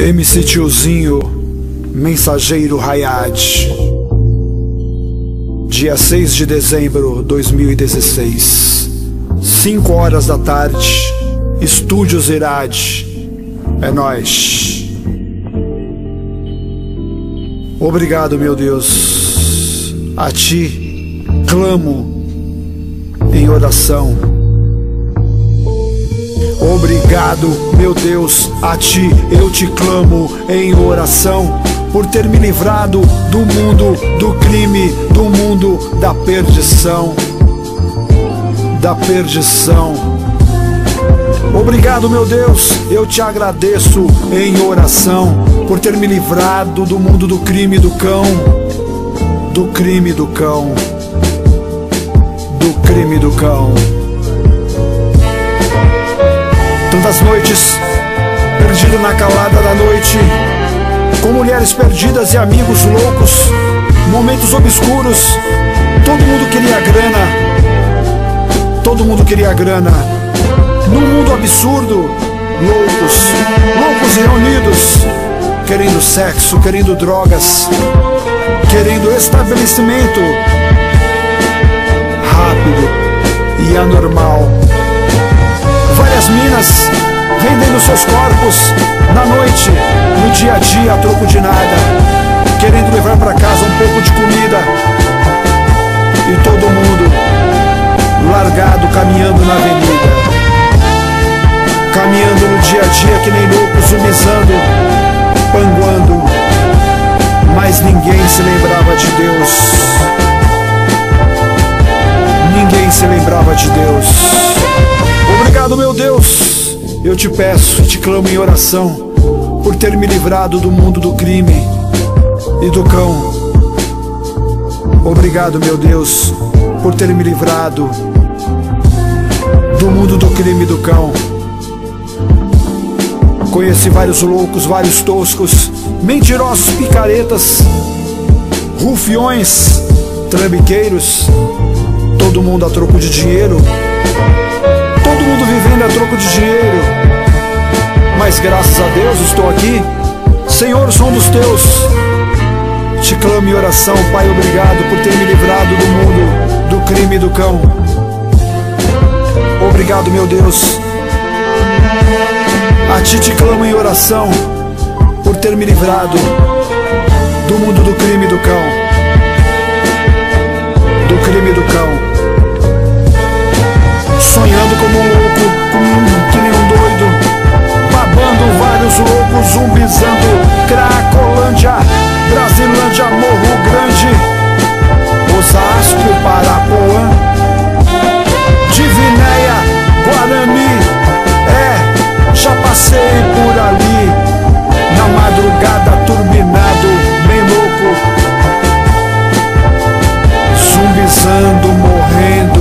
MC Tiozinho, Mensageiro Hayat. Dia 6 de dezembro 2016, 5 horas da tarde, Estúdios Irad. É nós. Obrigado, meu Deus. A ti clamo em oração. Obrigado, meu Deus, a ti eu te clamo em oração por ter me livrado do mundo do crime, do mundo da perdição. Da perdição. Obrigado, meu Deus, eu te agradeço em oração por ter me livrado do mundo do crime do cão. Do crime do cão. Do crime do cão. Noites, perdido na calada da noite, com mulheres perdidas e amigos loucos, momentos obscuros, todo mundo queria grana, todo mundo queria grana, num mundo absurdo, loucos, loucos reunidos, querendo sexo, querendo drogas, querendo estabelecimento rápido e anormal. Várias minas vendendo seus corpos na noite, no dia a dia, a troco de nada, querendo levar para casa um pouco de comida. E todo mundo largado caminhando na avenida, caminhando no dia a dia que nem loucos, zumizando, panguando, mas ninguém se lembrava de Deus. Ninguém se lembrava de Deus. Obrigado, meu Deus. Eu te peço, te clamo em oração por ter me livrado do mundo do crime e do cão. Obrigado, meu Deus, por ter me livrado do mundo do crime e do cão. Conheci vários loucos, vários toscos, mentirosos, picaretas, rufiões, trambiqueiros, todo mundo a troco de dinheiro todo mundo vivendo a troco de dinheiro. Graças a Deus estou aqui. Senhor, sou um dos teus. Te clamo em oração, Pai, obrigado por ter me livrado do mundo, do crime e do cão. Obrigado, meu Deus. A ti te clamo em oração por ter me livrado do mundo do crime e do cão. Zumbizando, Cracolândia, Brasilândia, Morro Grande, Osasco, Parapuã, Divinéia, Guarani, é, já passei por ali, na madrugada turbinado, bem louco, zumbizando, morrendo.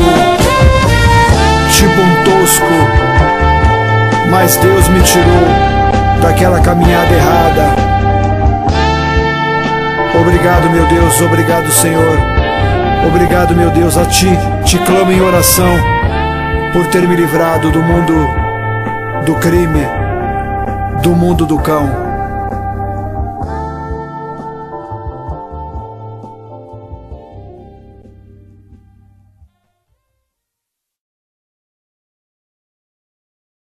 Tipo um tosco. Mas Deus me tirou daquela caminhada errada. Obrigado, meu Deus, obrigado, Senhor. Obrigado, meu Deus, a Ti te clamo em oração por ter me livrado do mundo do crime, do mundo do cão.